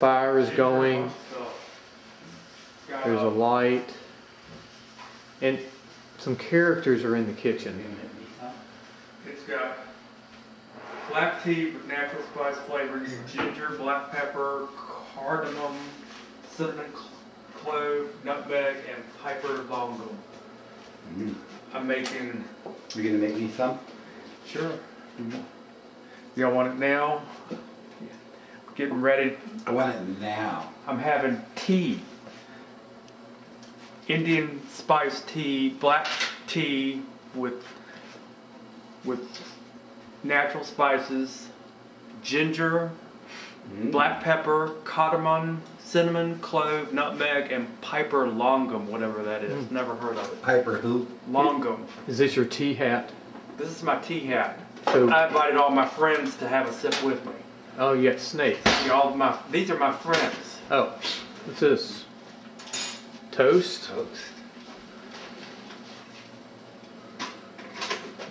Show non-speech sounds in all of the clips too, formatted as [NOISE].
Fire is going. There's a light. And some characters are in the kitchen. It's got black tea with natural spice flavors, ginger, black pepper, cardamom, cinnamon, clove, nutmeg, and piper longum. Mm. I'm making. You gonna make me some? Sure. Y'all want it now? Getting ready. I want it now. I'm having tea. Indian spice tea, black tea with with natural spices, ginger, Mm. black pepper, cardamom, cinnamon, clove, nutmeg, and piper longum, whatever that is. Never heard of it. Piper who? Longum. Is this your tea hat? This is my tea hat. So, I invited all my friends to have a sip with me. Oh, you got snakes. Y'all, my these are my friends. Oh, what's this? Toast? Toast.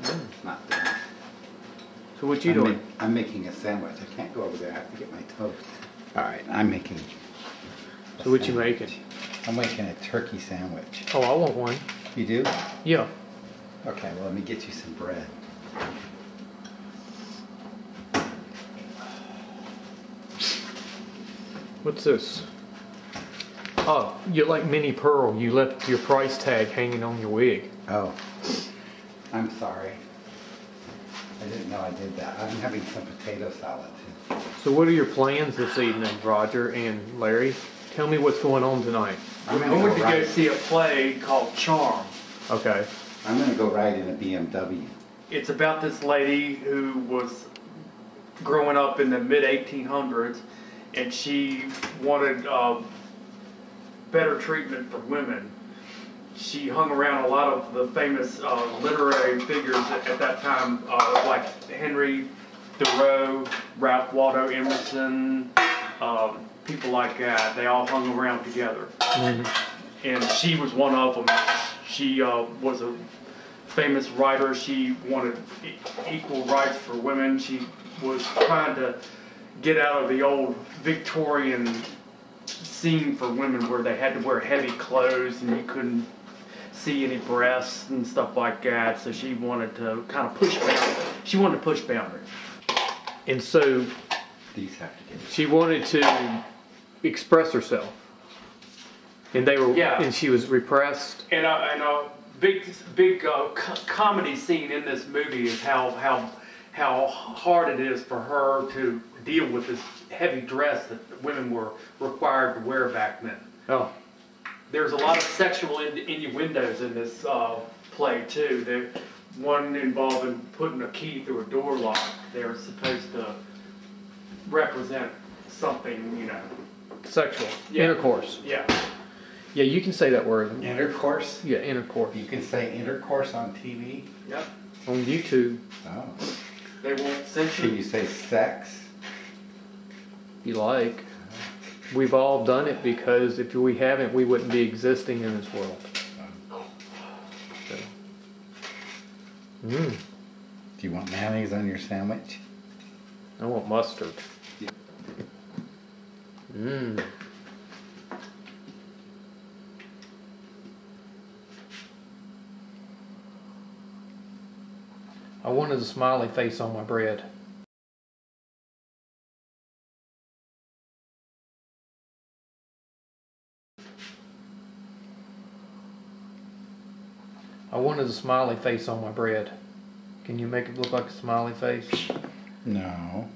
Mm. It's not done. So what you I'm doing? ma- I'm making a sandwich. I can't go over there. I have to get my toast. All right, I'm making. a So what you making? I'm making a turkey sandwich. Oh, I want one. You do? Yeah. Okay, well let me get you some bread. What's this? Oh, you're like Minnie Pearl. You left your price tag hanging on your wig. Oh, I'm sorry. I didn't know I did that. I'm having some potato salad too. So what are your plans this evening, Roger and Larry? Tell me what's going on tonight. I'm gonna go to go see a play called Charm. Okay. I'm gonna go ride in a BMW. It's about this lady who was growing up in the mid 1800s, and she wanted uh, better treatment for women. She hung around a lot of the famous uh, literary figures at, at that time, uh, like Henry Thoreau, Ralph Waldo Emerson, um, people like that. They all hung around together Mhm. and she was one of them. She uh, was a famous writer. She wanted e- equal rights for women. She was trying to get out of the old Victorian scene for women where they had to wear heavy clothes and you couldn't see any breasts and stuff like that. So she wanted to kind of push boundaries. She wanted to push boundaries. And so These have to get. she wanted to express herself. And they were Yeah. and she was repressed. And a, and a big big uh, co- comedy scene in this movie is how how how hard it is for her to deal with this heavy dress that women were required to wear back then. Oh. There's a lot of sexual in- innuendos in this uh, play too. There, one involving putting a key through a door lock. They're supposed to represent something, you know. Sexual. Yeah. Intercourse. Yeah. Yeah, you can say that word. Intercourse? Yeah, intercourse. You can say intercourse on TV? Yep. On YouTube, Oh. They won't censor. Can you say sex? You like. We've all done it because if we haven't, we wouldn't be existing in this world. So. Mm, Do you want mayonnaise on your sandwich? I want mustard. Mmm. I wanted a smiley face on my bread. I wanted a smiley face on my bread. Can you make it look like a smiley face? No.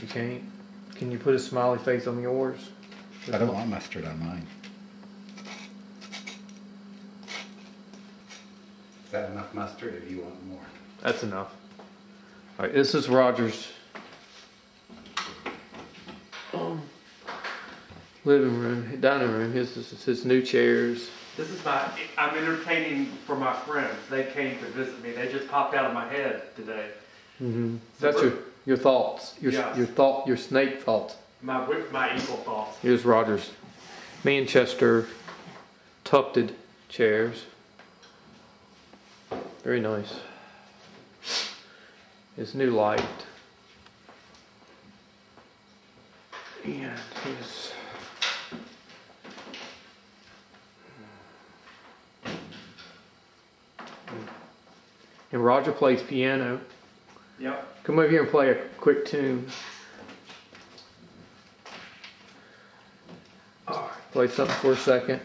You can't? Can you put a smiley face on yours? I don't want mustard on mine. Is that enough mustard or do you want more? That's enough. All right, this is Roger's living room, dining room. His, his, his new chairs. This is my, I'm entertaining for my friends. They came to visit me. They just popped out of my head today. Mm-hmm. That's your your thoughts. Your Yes. your thought. Your snake thoughts. My my evil thoughts. Here's Roger's Manchester tufted chairs. Very nice. His new light. And his and Roger plays piano. Yep. Come over here and play a quick tune. Play something for a second.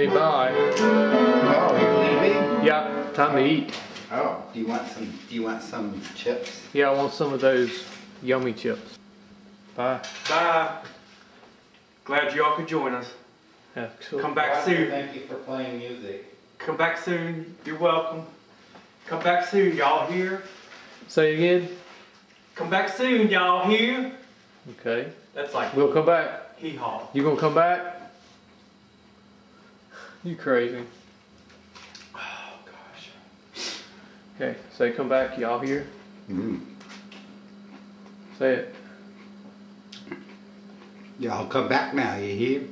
Say bye. Oh, you're leaving? Yeah, time to eat. Oh, do you want some, do you want some chips? Yeah, I want some of those yummy chips. Bye. Bye. Glad y'all could join us. Excellent. Come back soon. Thank you for playing music. Come back soon. You're welcome. Come back soon, y'all here. Say again. Come back soon, y'all here. Okay, That's like we'll come back. hee haw. You gonna come back? You crazy. Oh [SIGHS] gosh. Okay, say come back, y'all here. Mm. Say it. Y'all come back now, you hear?